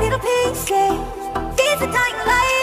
little pieces. Different tight light.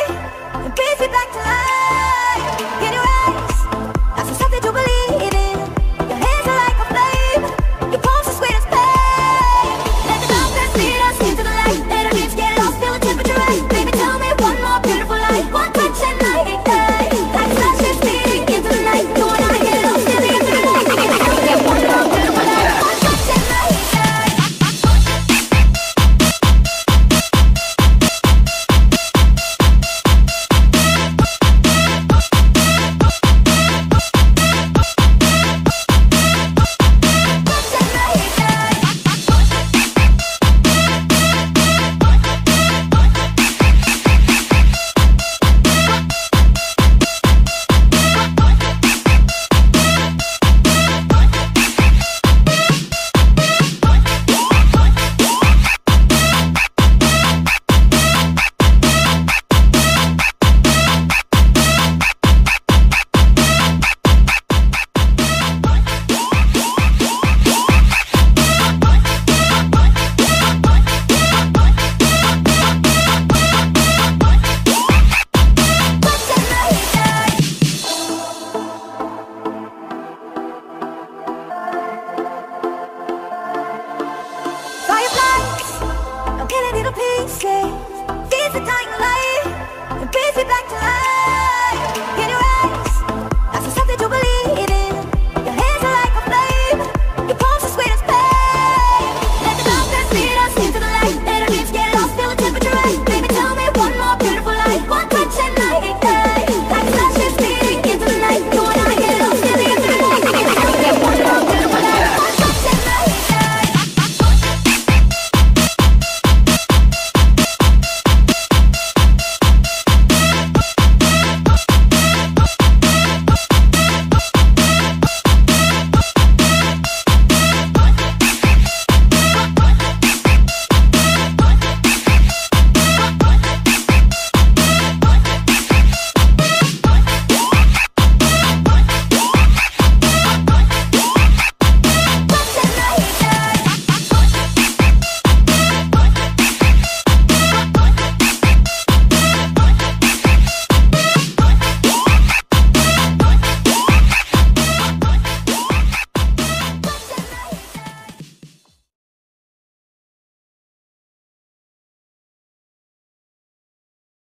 the time.